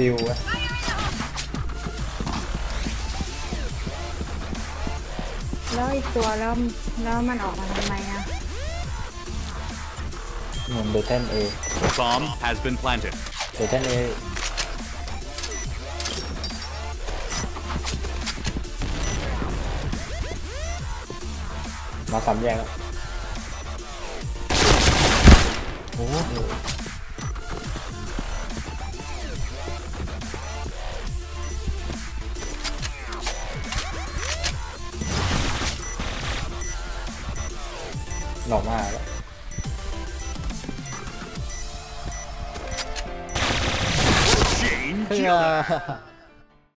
ริวอะแล้วอีกตัวแล้วแล้วมันออกมาทำไมอะเหมือนเบเทนเอ Bomb has been planted. เบเทนเอ มาสามแยกแล้ว โอ้โหหลอกมากแล้ว Chain เพื่อ killer.